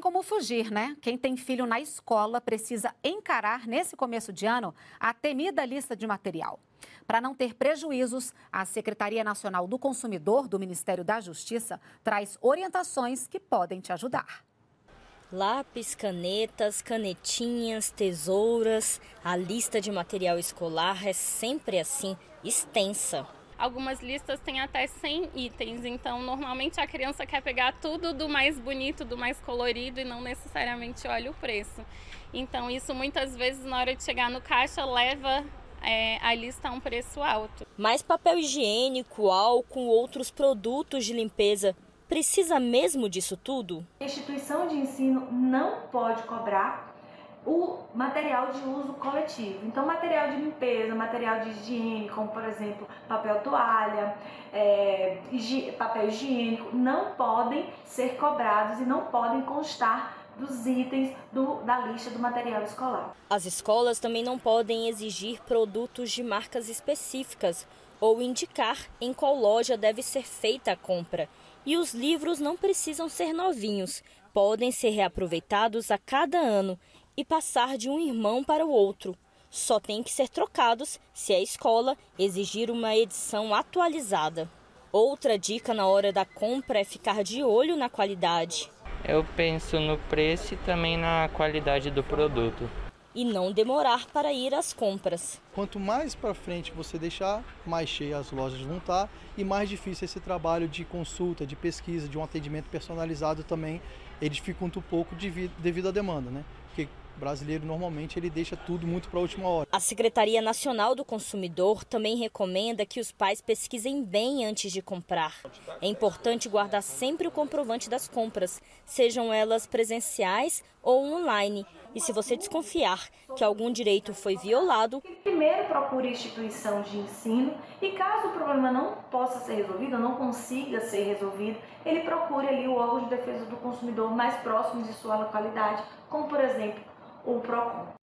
como fugir, né? Quem tem filho na escola precisa encarar, nesse começo de ano, a temida lista de material. Para não ter prejuízos, a Secretaria Nacional do Consumidor do Ministério da Justiça traz orientações que podem te ajudar. Lápis, canetas, canetinhas, tesouras, a lista de material escolar é sempre assim, extensa. Algumas listas têm até 100 itens, então normalmente a criança quer pegar tudo do mais bonito, do mais colorido e não necessariamente olha o preço. Então isso muitas vezes na hora de chegar no caixa leva é, a lista a um preço alto. Mais papel higiênico, álcool, outros produtos de limpeza. Precisa mesmo disso tudo? A instituição de ensino não pode cobrar o material de uso coletivo. Então, material de limpeza, material de higiene, como por exemplo papel toalha, é, papel higiênico, não podem ser cobrados e não podem constar dos itens do, da lista do material escolar. As escolas também não podem exigir produtos de marcas específicas ou indicar em qual loja deve ser feita a compra. E os livros não precisam ser novinhos, podem ser reaproveitados a cada ano e passar de um irmão para o outro. Só tem que ser trocados se a escola exigir uma edição atualizada. Outra dica na hora da compra é ficar de olho na qualidade. Eu penso no preço e também na qualidade do produto. E não demorar para ir às compras. Quanto mais para frente você deixar, mais cheias as lojas vão estar e mais difícil esse trabalho de consulta, de pesquisa, de um atendimento personalizado também, ele dificulta um pouco devido à demanda, né? Porque brasileiro normalmente ele deixa tudo muito para a última hora. A Secretaria Nacional do Consumidor também recomenda que os pais pesquisem bem antes de comprar. É importante guardar sempre o comprovante das compras, sejam elas presenciais ou online. E se você desconfiar que algum direito foi violado, primeiro procure a instituição de ensino e caso o problema não possa ser resolvido, não consiga ser resolvido, ele procure ali o órgão de defesa do consumidor mais próximo de sua localidade, como por exemplo o PROCON.